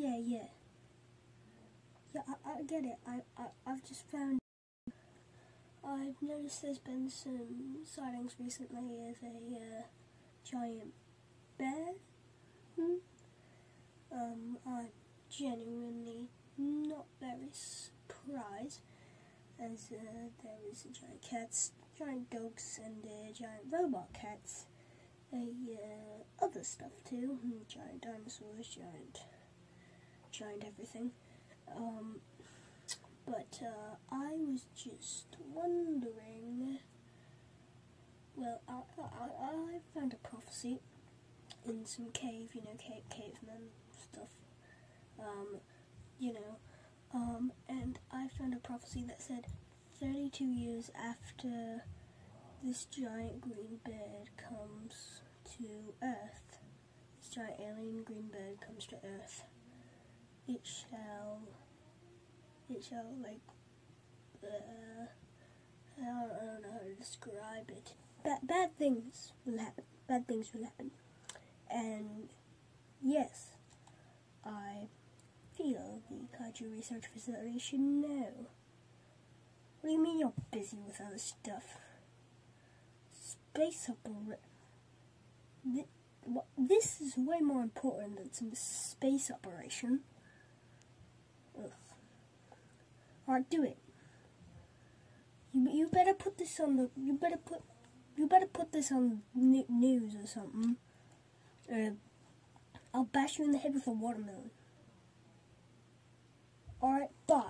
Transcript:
Yeah, yeah. Yeah, I, I get it. I, I, I've just found. I've noticed there's been some sightings recently of a uh, giant bear. Hmm? Um, I'm genuinely not very surprised, as uh, there is giant cats, giant dogs, and uh, giant robot cats. Uh, other stuff too, hmm, giant dinosaurs, giant, giant everything. Um, but uh, I was just wondering. Well, I, I, I found a prophecy in some cave, you know, cave, caveman stuff. Um, you know, um, and I found a prophecy that said 32 years after this giant green bird comes to Earth, this giant alien green bird comes to Earth, it shall it shall like uh, I, don't, know how to describe it. Bad bad things will happen. Bad things will happen, and yes, I feel the Kaiju Research Facility should know. What do you mean you're busy with other stuff? Space opera. This is way more important than some space operation. Ugh. Alright, do it. You, you better put this on the. You better put. You better put this on news or something. Uh, I'll bash you in the head with a watermelon. Alright, bye.